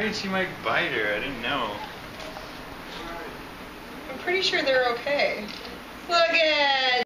afraid she might bite her. I didn't know. I'm pretty sure they're okay.